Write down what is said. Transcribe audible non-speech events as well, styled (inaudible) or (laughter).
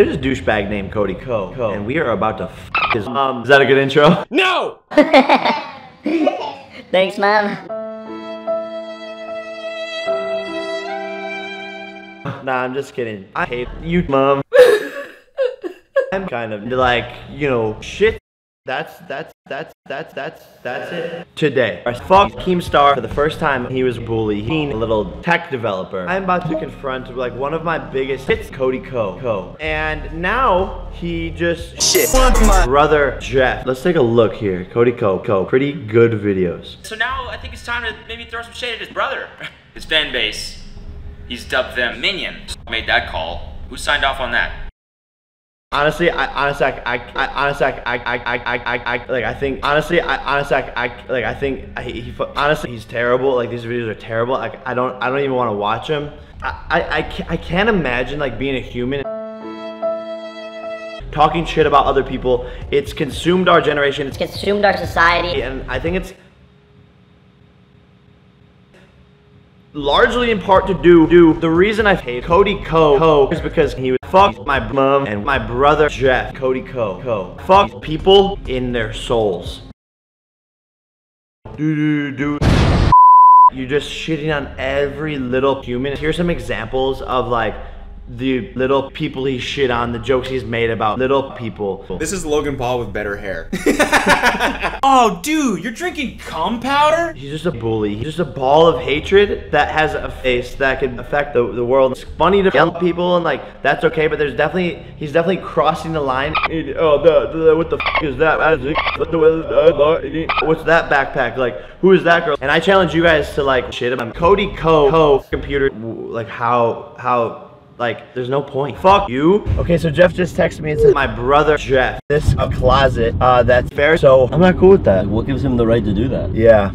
There's a douchebag named Cody Ko, Ko, and we are about to f his um. Is that a good intro? (laughs) No! (laughs) Thanks, Mom. Nah, I'm just kidding. I hate you, mom. (laughs) I'm kind of like, you know, shit. That's that's that's that's that's that's it. Today, I fucked Keemstar for the first time. He was bullied. Being a little tech developer. I'm about to confront like one of my biggest hits, Cody Ko. Ko. And now he just shit. My brother Jeff. Let's take a look here. Cody Ko. Ko. Pretty good videos. So now I think it's time to maybe throw some shade at his brother. (laughs) His fan base, he's dubbed them minions. Made that call. Who signed off on that? Honestly, I honestly, I, I, I honestly, I, I, I, I, I, I, like, I think, honestly, I, honestly, I, I like, I think, I, he, honestly, he's terrible. Like, these videos are terrible. Like, I don't, I don't even want to watch him. I, I, I can't, I can't imagine like being a human. Talking shit about other people. It's consumed our generation. It's Consumed our society. and I think it's largely in part to do do the reason I hate Cody Ko Ko is because he fucked my mom and my brother Jeff Cody Ko Ko Fuck people in their souls. Do do do. You're just shitting on every little human. Here's some examples of like the little people he shit on, the jokes he's made about little people. This is Logan Paul with better hair. (laughs) Oh, dude, you're drinking cum powder? He's just a bully. He's just a ball of hatred that has a face that can affect the, the world. It's funny to young people and like that's okay, but there's definitely he's definitely crossing the line. Oh, the, the what the f is that? Uh, What's that backpack? Like who is that girl? And I challenge you guys to like shit him. Cody Co, Ko computer like how how like, there's no point. Fuck you. Okay, so Jeff just texted me and said, my brother Jeff, this a closet uh, that's fair. So I'm not cool with that. What gives him the right to do that? Yeah.